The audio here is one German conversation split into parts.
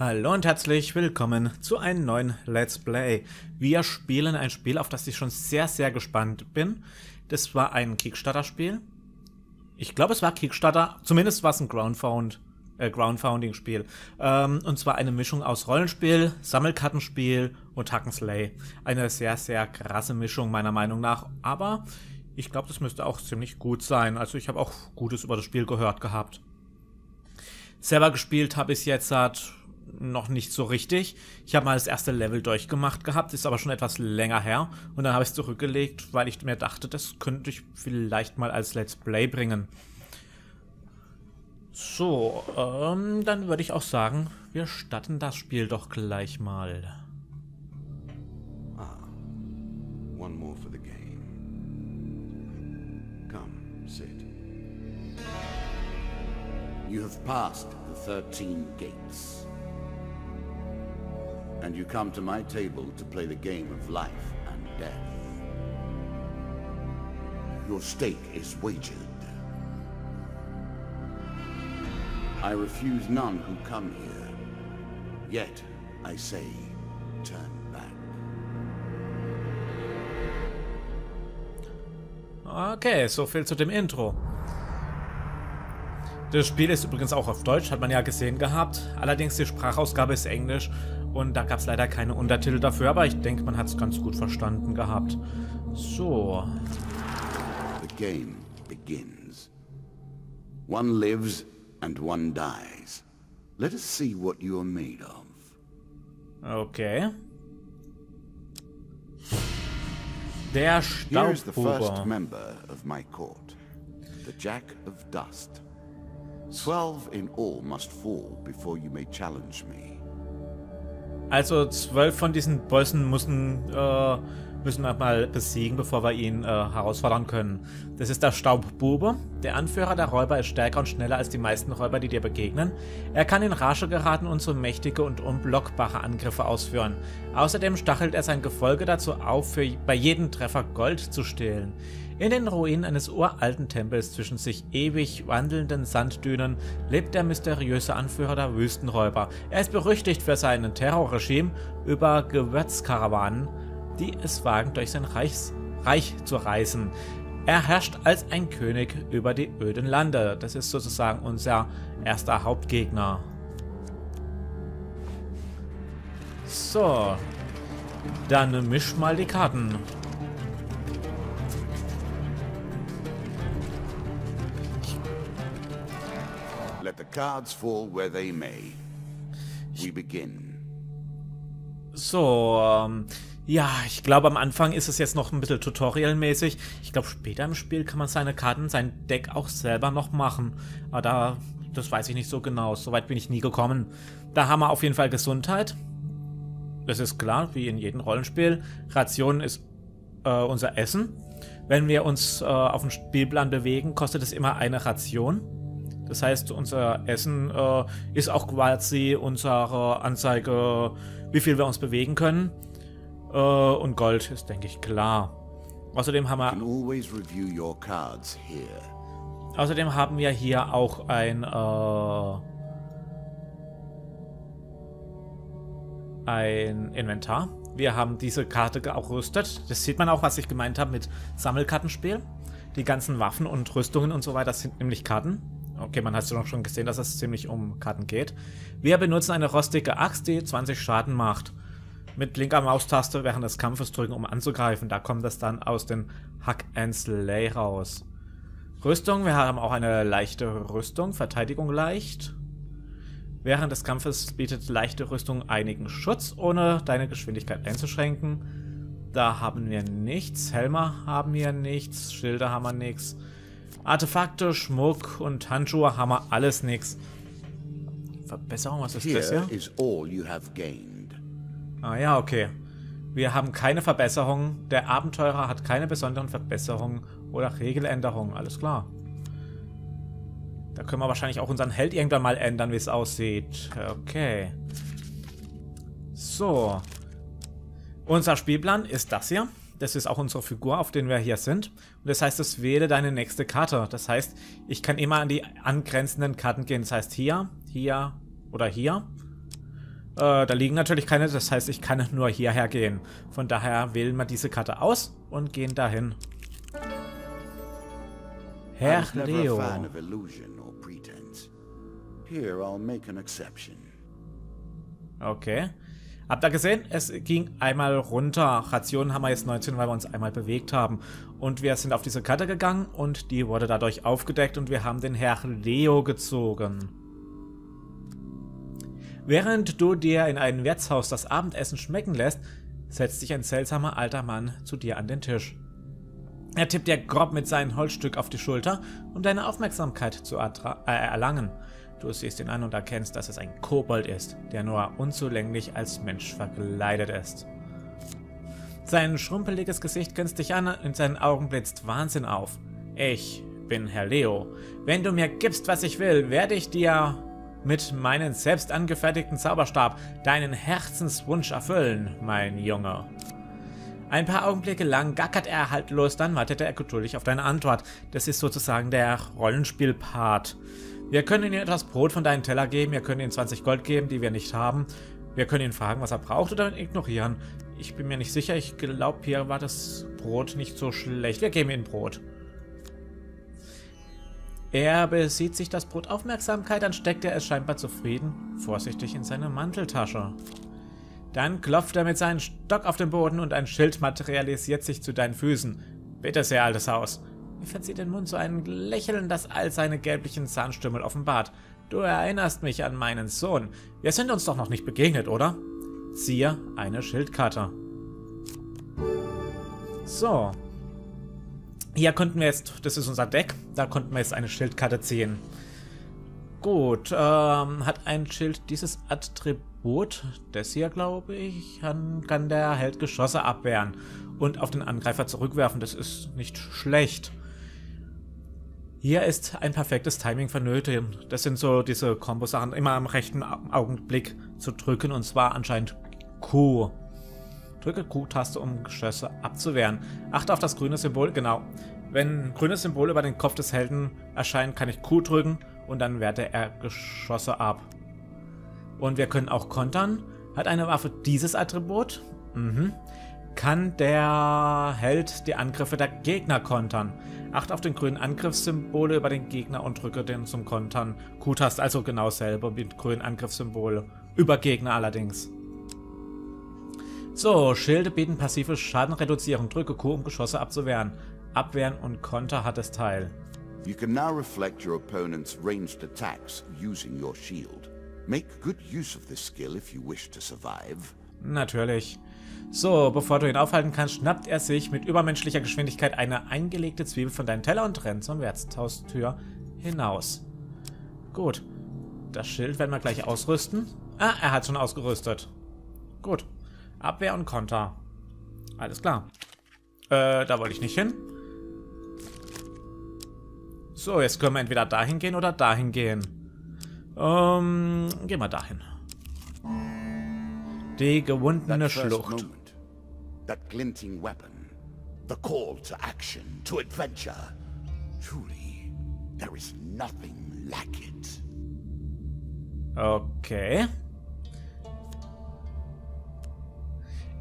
Hallo und herzlich willkommen zu einem neuen Let's Play. Wir spielen ein Spiel, auf das ich schon sehr, sehr gespannt bin. Das war ein Kickstarter-Spiel. Ich glaube, es war Kickstarter, zumindest war es ein Groundfound, äh, Groundfounding-Spiel. Ähm, und zwar eine Mischung aus Rollenspiel, Sammelkartenspiel und Hack'n'Slay. Eine sehr, sehr krasse Mischung meiner Meinung nach, aber ich glaube, das müsste auch ziemlich gut sein. Also ich habe auch Gutes über das Spiel gehört gehabt. Selber gespielt habe ich es jetzt seit noch nicht so richtig. Ich habe mal das erste Level durchgemacht gehabt, ist aber schon etwas länger her. Und dann habe ich es zurückgelegt, weil ich mir dachte, das könnte ich vielleicht mal als Let's Play bringen. So, ähm, dann würde ich auch sagen, wir starten das Spiel doch gleich mal. Ah, one more for the game. Come, sit. You have passed the 13 gates. And you come to my table to play the game of life and death. Your stake is wagered. I refuse none who come here. Yet, I say, turn back. Okay, so viel zu dem Intro. Das Spiel ist übrigens auch auf Deutsch, hat man ja gesehen gehabt. Allerdings die Sprachausgabe ist Englisch und da gab es leider keine Untertitel dafür, aber ich denke, man hat es ganz gut verstanden gehabt. So. The game begins. One lives and one dies. Let us see what you are made of. Okay. Der Staubhuber. member of my court, the Jack of Dust. Twelve in all must fall before you may challenge me. Also zwölf von diesen Bossen müssen, äh, müssen wir mal besiegen, bevor wir ihn äh, herausfordern können. Das ist der Staubbube. Der Anführer der Räuber ist stärker und schneller als die meisten Räuber, die dir begegnen. Er kann in Rage geraten und so mächtige und unblockbare Angriffe ausführen. Außerdem stachelt er sein Gefolge dazu auf, für bei jedem Treffer Gold zu stehlen. In den Ruinen eines uralten Tempels zwischen sich ewig wandelnden Sanddünen lebt der mysteriöse Anführer der Wüstenräuber. Er ist berüchtigt für sein Terrorregime über Gewürzkarawanen, die es wagen, durch sein Reichs Reich zu reisen. Er herrscht als ein König über die öden Lande. Das ist sozusagen unser erster Hauptgegner. So, dann misch mal die Karten. Cards fall where they may. We begin. So, ähm, ja, ich glaube am Anfang ist es jetzt noch ein bisschen tutorialmäßig. Ich glaube später im Spiel kann man seine Karten, sein Deck auch selber noch machen. Aber da, das weiß ich nicht so genau. Soweit bin ich nie gekommen. Da haben wir auf jeden Fall Gesundheit. Das ist klar, wie in jedem Rollenspiel. Ration ist äh, unser Essen. Wenn wir uns äh, auf dem Spielplan bewegen, kostet es immer eine Ration. Das heißt, unser Essen äh, ist auch quasi unsere Anzeige, wie viel wir uns bewegen können. Äh, und Gold ist, denke ich, klar. Außerdem haben wir, außerdem haben wir hier auch ein, äh, ein Inventar. Wir haben diese Karte gerüstet. Das sieht man auch, was ich gemeint habe mit Sammelkartenspiel. Die ganzen Waffen und Rüstungen und so weiter sind nämlich Karten. Okay, man hat es schon gesehen, dass es ziemlich um Karten geht. Wir benutzen eine rostige Axt, die 20 Schaden macht. Mit linker Maustaste während des Kampfes drücken, um anzugreifen. Da kommt es dann aus dem Hack and Slay raus. Rüstung, wir haben auch eine leichte Rüstung. Verteidigung leicht. Während des Kampfes bietet leichte Rüstung einigen Schutz, ohne deine Geschwindigkeit einzuschränken. Da haben wir nichts. Helme haben wir nichts. Schilder haben wir nichts. Artefakte, Schmuck und Handschuhe haben wir alles nichts. Verbesserung, was ist das hier? is all you have gained. Ah ja, okay. Wir haben keine Verbesserung. Der Abenteurer hat keine besonderen Verbesserungen oder Regeländerungen. Alles klar. Da können wir wahrscheinlich auch unseren Held irgendwann mal ändern, wie es aussieht. Okay. So. Unser Spielplan ist das hier. Das ist auch unsere Figur, auf der wir hier sind. Und das heißt, es wähle deine nächste Karte. Das heißt, ich kann immer an die angrenzenden Karten gehen. Das heißt hier, hier oder hier. Äh, da liegen natürlich keine, das heißt, ich kann nur hierher gehen. Von daher wählen wir diese Karte aus und gehen dahin. Herr Leo. Okay. Habt ihr gesehen? Es ging einmal runter. Rationen haben wir jetzt 19, weil wir uns einmal bewegt haben. Und wir sind auf diese Karte gegangen und die wurde dadurch aufgedeckt und wir haben den Herr Leo gezogen. Während du dir in einem Wirtshaus das Abendessen schmecken lässt, setzt sich ein seltsamer alter Mann zu dir an den Tisch. Er tippt dir grob mit seinem Holzstück auf die Schulter, um deine Aufmerksamkeit zu äh, erlangen. Du siehst ihn an und erkennst, dass es ein Kobold ist, der nur unzulänglich als Mensch verkleidet ist. Sein schrumpeliges Gesicht grinst dich an und seinen Augen blitzt Wahnsinn auf. Ich bin Herr Leo. Wenn du mir gibst, was ich will, werde ich dir mit meinem selbst angefertigten Zauberstab deinen Herzenswunsch erfüllen, mein Junge. Ein paar Augenblicke lang gackert er haltlos, dann wartet er geduldig auf deine Antwort. Das ist sozusagen der Rollenspielpart. Wir können ihm etwas Brot von deinem Teller geben, wir können ihm 20 Gold geben, die wir nicht haben. Wir können ihn fragen, was er braucht oder ignorieren. Ich bin mir nicht sicher, ich glaube, hier war das Brot nicht so schlecht. Wir geben ihm Brot. Er besieht sich das Brot Aufmerksamkeit, dann steckt er es scheinbar zufrieden, vorsichtig in seine Manteltasche. Dann klopft er mit seinem Stock auf den Boden und ein Schild materialisiert sich zu deinen Füßen. Bitte sehr, altes Haus. Er verzieht den Mund zu einem Lächeln, das all seine gelblichen Zahnstümmel offenbart. Du erinnerst mich an meinen Sohn. Wir sind uns doch noch nicht begegnet, oder? Ziehe eine Schildkarte. So. Hier konnten wir jetzt, das ist unser Deck, da konnten wir jetzt eine Schildkarte ziehen. Gut, ähm, hat ein Schild dieses Attribut, das hier glaube ich, kann, kann der Held Geschosse abwehren und auf den Angreifer zurückwerfen. Das ist nicht schlecht. Hier ist ein perfektes Timing vonnöten. Das sind so diese Kombo-Sachen, immer am rechten Augenblick zu drücken und zwar anscheinend Q. Drücke Q-Taste, um Geschosse abzuwehren. Achte auf das grüne Symbol, genau. Wenn ein grünes Symbol über den Kopf des Helden erscheint, kann ich Q drücken und dann wehrt er Geschosse ab. Und wir können auch kontern. Hat eine Waffe dieses Attribut? Mhm kann der Held die Angriffe der Gegner kontern. Achte auf den grünen Angriffssymbole über den Gegner und drücke den zum Kontern. Q-Taste also genau selber mit grünen Angriffssymbole. Über Gegner allerdings. So, Schilde bieten passive Schadenreduzierung. Drücke Q, um Geschosse abzuwehren. Abwehren und Konter hat das Teil. You can now reflect your opponent's ranged attacks using your shield. Make good use of this skill if you wish to survive. Natürlich. So, bevor du ihn aufhalten kannst, schnappt er sich mit übermenschlicher Geschwindigkeit eine eingelegte Zwiebel von deinem Teller und rennt zum Wirtshaustür hinaus. Gut. Das Schild werden wir gleich ausrüsten. Ah, er hat schon ausgerüstet. Gut. Abwehr und Konter. Alles klar. Äh, da wollte ich nicht hin. So, jetzt können wir entweder dahin gehen oder dahin gehen. Ähm, gehen wir dahin. Die gewundene Schlucht. that glinting weapon, the call to action, to adventure. Truly, there is nothing like it. Okay.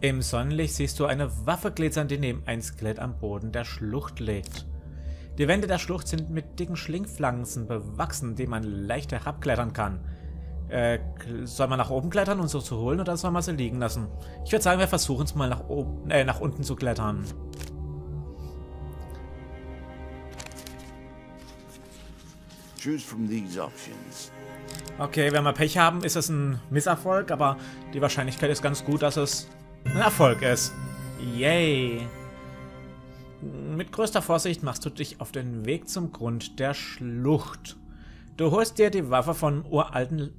Im Sonnenlicht siehst du eine Waffe glitzern, die neben ein Skelett am Boden der Schlucht liegt. Die Wände der Schlucht sind mit dicken Schlingpflanzen bewachsen, die man leicht herabklettern kann. Äh, soll man nach oben klettern, um so zu holen, oder soll man sie liegen lassen? Ich würde sagen, wir versuchen es mal nach oben, äh, nach unten zu klettern. Okay, wenn wir Pech haben, ist es ein Misserfolg, aber die Wahrscheinlichkeit ist ganz gut, dass es ein Erfolg ist. Yay! Mit größter Vorsicht machst du dich auf den Weg zum Grund der Schlucht. Du holst dir die Waffe von uralten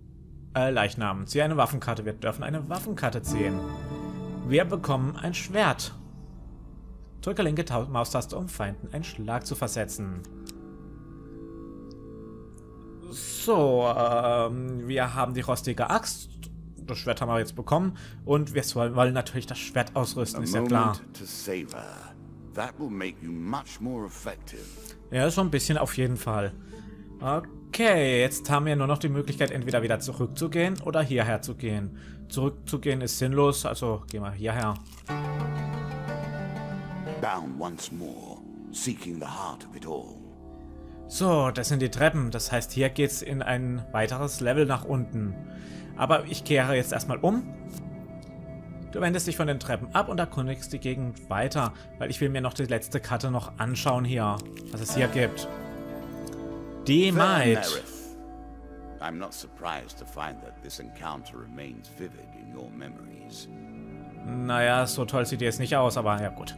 äh, Leichnam. Ziehe eine Waffenkarte. Wir dürfen eine Waffenkarte ziehen. Wir bekommen ein Schwert. Drücke linke Maustaste, um Feinden einen Schlag zu versetzen. So, ähm, wir haben die rostige Axt. Das Schwert haben wir jetzt bekommen. Und wir wollen natürlich das Schwert ausrüsten, ist ja klar. Ja, so ein bisschen auf jeden Fall. Okay. Okay, jetzt haben wir nur noch die Möglichkeit, entweder wieder zurückzugehen oder hierher zu gehen. Zurückzugehen ist sinnlos, also gehen wir hierher. Bound once more, seeking the heart of it all. So, das sind die Treppen. Das heißt, hier geht's in ein weiteres Level nach unten. Aber ich kehre jetzt erstmal um. Du wendest dich von den Treppen ab und erkundigst die Gegend weiter, weil ich will mir noch die letzte Karte noch anschauen hier, was es hier gibt. Die Maid. I'm not surprised to find that this encounter remains vivid in your memories. Naja, so toll sieht die jetzt nicht aus, aber ja gut.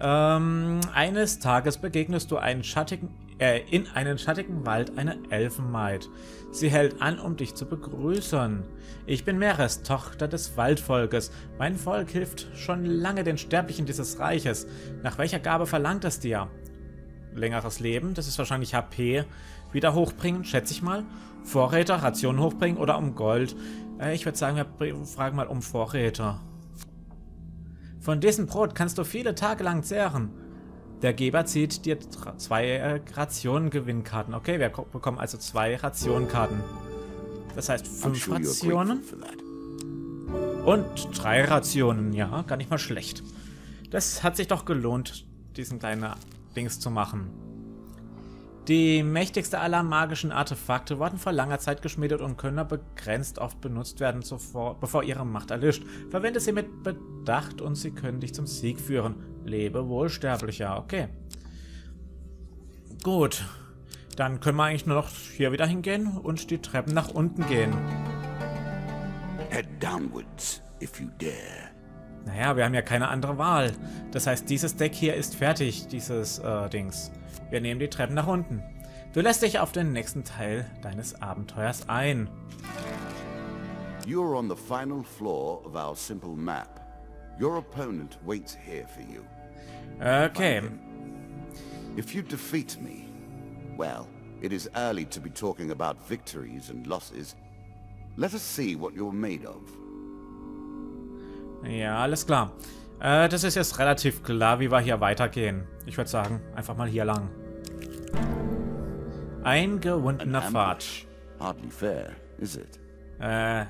Ähm, eines Tages begegnest du einen schattigen, äh, in einen schattigen Wald eine Elfenmaid. Sie hält an, um dich zu begrüßen. Ich bin Meres, Tochter des Waldvolkes. Mein Volk hilft schon lange den Sterblichen dieses Reiches. Nach welcher Gabe verlangt es dir? Längeres Leben, das ist wahrscheinlich HP. Wieder hochbringen, schätze ich mal. Vorräte, Rationen hochbringen oder um Gold. Äh, ich würde sagen, wir fragen mal um Vorräte. Von diesem Brot kannst du viele Tage lang zehren. Der Geber zieht dir zwei äh, Rationen-Gewinnkarten. Okay, wir bekommen also zwei Rationenkarten. Das heißt fünf Rationen. Und drei Rationen, ja, gar nicht mal schlecht. Das hat sich doch gelohnt, diesen kleinen Dings zu machen. Die mächtigste aller magischen Artefakte wurden vor langer Zeit geschmiedet und können nur begrenzt oft benutzt werden, zuvor, bevor ihre Macht erlischt. Verwende sie mit Bedacht und sie können dich zum Sieg führen. Lebe wohl, Sterblicher. Okay. Gut. Dann können wir eigentlich nur noch hier wieder hingehen und die Treppen nach unten gehen. Head downwards, if you dare. Naja, wir haben ja keine andere Wahl. Das heißt, dieses Deck hier ist fertig, dieses äh, Dings. Wir nehmen die Treppen nach unten. Du lässt dich auf den nächsten Teil deines Abenteuers ein. You're on the final floor of our simple map. Your opponent waits here for you. Okay. If you defeat me, well, it is early to be talking about victories and losses. Let us see what you're made of. Ja, alles klar. Äh, das ist jetzt relativ klar, wie wir hier weitergehen. Ich würde sagen, einfach mal hier lang. Ein gewundener Pfad. Hardly fair, is it? Äh,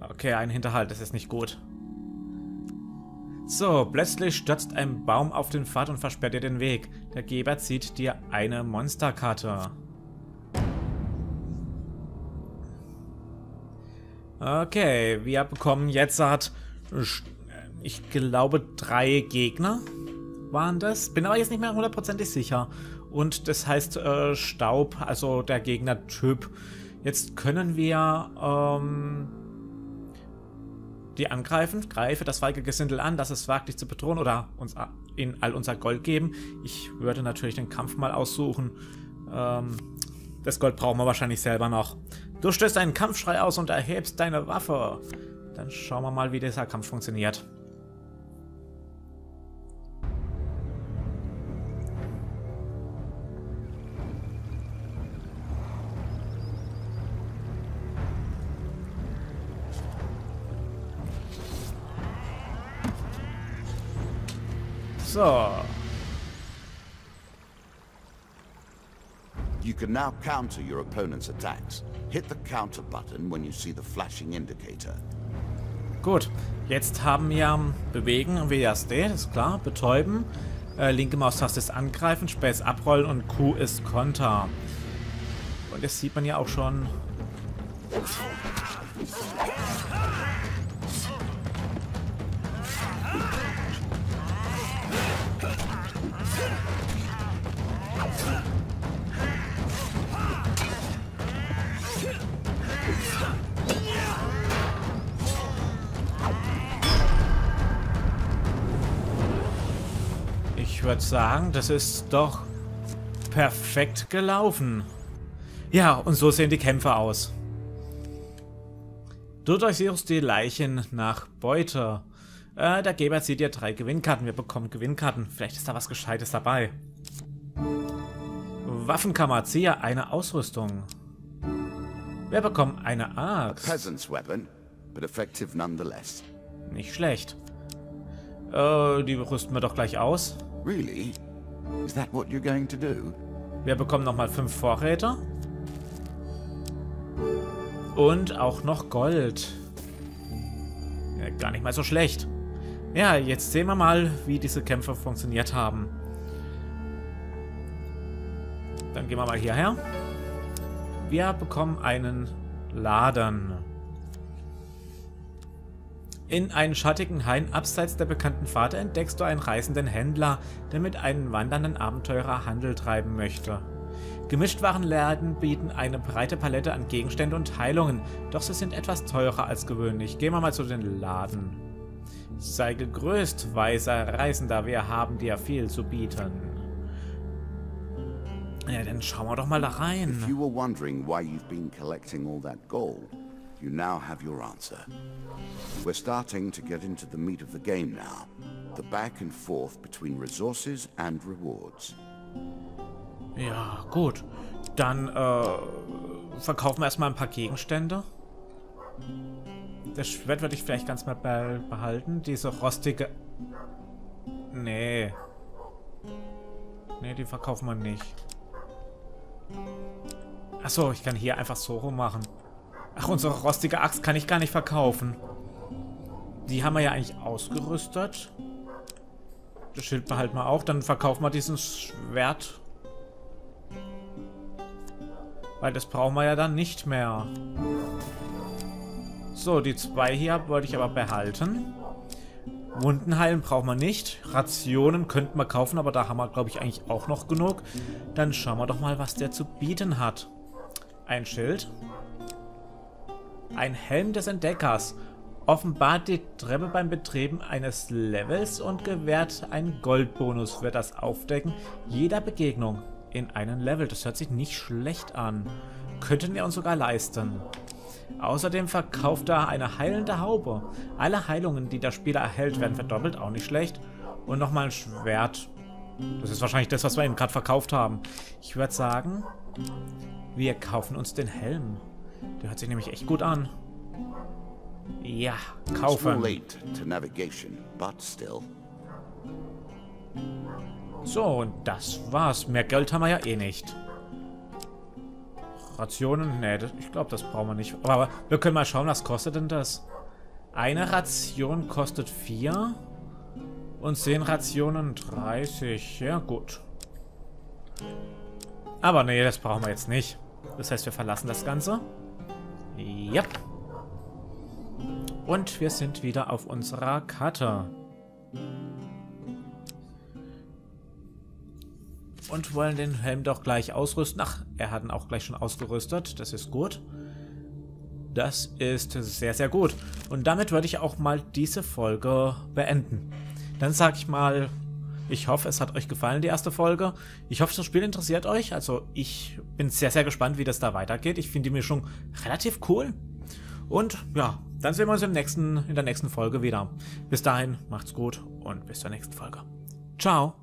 okay, ein Hinterhalt, das ist nicht gut. So, plötzlich stürzt ein Baum auf den Pfad und versperrt dir den Weg. Der Geber zieht dir eine Monsterkarte. Okay, wir bekommen jetzt hat ich glaube drei Gegner waren das. Bin aber jetzt nicht mehr hundertprozentig sicher. Und das heißt äh, Staub, also der Gegnertyp. Jetzt können wir ähm, die angreifen. Greife das feige Gesindel an, dass es wagt, dich zu bedrohen oder uns in all unser Gold geben. Ich würde natürlich den Kampf mal aussuchen. Ähm, das Gold brauchen wir wahrscheinlich selber noch. Du stößt einen Kampfschrei aus und erhebst deine Waffe. Dann schauen wir mal, wie dieser Kampf funktioniert. So. You can now counter your opponent's attacks. Hit the counter button when you see the flashing indicator. Gut, jetzt haben wir Bewegen, WASD, ist klar, Betäuben. Äh, linke Maustaste ist Angreifen, Space abrollen und Q ist Konter. Und jetzt sieht man ja auch schon... Ich würde sagen, das ist doch perfekt gelaufen. Ja, und so sehen die Kämpfe aus. Du durchsuchst die Leichen nach Beute. Äh, der Geber zieht dir drei Gewinnkarten. Wir bekommen Gewinnkarten. Vielleicht ist da was Gescheites dabei. Waffenkammer, ziehe eine Ausrüstung. Wir bekommen eine Axt. Peasant's weapon, but effective nonetheless. Nicht schlecht. Äh, die rüsten wir doch gleich aus. Really? Is that what you're going to do? Wir bekommen nochmal fünf Vorräte. Und auch noch Gold. Ja, gar nicht mal so schlecht. Ja, jetzt sehen wir mal, wie diese Kämpfe funktioniert haben. Dann gehen wir mal hierher. Wir bekommen einen Laden. In einem schattigen Hain abseits der bekannten Pfade entdeckst du einen reisenden Händler, der mit einem wandernden Abenteurer Handel treiben möchte. Gemischtwarenläden bieten eine breite Palette an Gegenständen und Heilungen, doch sie sind etwas teurer als gewöhnlich. Gehen wir mal zu den Laden. Sei gegrüßt, weiser Reisender, wir haben dir viel zu bieten. Ja, dann schauen wir doch mal da rein. If you were wondering why you've been collecting all that gold, you now have your answer. We're starting to get into the meat of the game now. The back and forth between resources and rewards. Ja, gut. Dann äh, verkaufen wir erstmal ein paar Gegenstände. Das Schwert würde ich vielleicht ganz mal behalten. Diese rostige... Nee. Nee, die verkaufen wir nicht. Achso, ich kann hier einfach so rum machen. Ach, unsere rostige Axt kann ich gar nicht verkaufen. Die haben wir ja eigentlich ausgerüstet. Das Schild behalten wir auch. Dann verkaufen wir dieses Schwert. Weil das brauchen wir ja dann nicht mehr. So, die zwei hier wollte ich aber behalten. Wunden heilen brauchen wir nicht. Rationen könnten wir kaufen, aber da haben wir, glaube ich, eigentlich auch noch genug. Dann schauen wir doch mal, was der zu bieten hat. Ein Schild. Ein Helm des Entdeckers. Offenbart die Treppe beim Betreten eines Levels und gewährt einen Goldbonus für das Aufdecken jeder Begegnung in einem Level. Das hört sich nicht schlecht an. Könnten wir uns sogar leisten. Außerdem verkauft er eine heilende Haube. Alle Heilungen, die der Spieler erhält, werden verdoppelt, auch nicht schlecht. Und nochmal ein Schwert. Das ist wahrscheinlich das, was wir eben gerade verkauft haben. Ich würde sagen, wir kaufen uns den Helm. Der hört sich nämlich echt gut an. Ja, kaufen. So, und das war's. Mehr Geld haben wir ja eh nicht. Rationen? Ne, ich glaube, das brauchen wir nicht. Aber wir können mal schauen, was kostet denn das? Eine Ration kostet 4 und 10 Rationen 30. Ja, gut. Aber nee, das brauchen wir jetzt nicht. Das heißt, wir verlassen das Ganze. Ja. Und wir sind wieder auf unserer Karte. Und wollen den Helm doch gleich ausrüsten. Ach, er hat ihn auch gleich schon ausgerüstet. Das ist gut. Das ist sehr, sehr gut. Und damit würde ich auch mal diese Folge beenden. Dann sage ich mal, ich hoffe, es hat euch gefallen, die erste Folge. Ich hoffe, das Spiel interessiert euch. Also ich bin sehr, sehr gespannt, wie das da weitergeht. Ich finde die Mischung relativ cool. Und ja, dann sehen wir uns im nächsten, in der nächsten Folge wieder. Bis dahin, macht's gut und bis zur nächsten Folge. Ciao.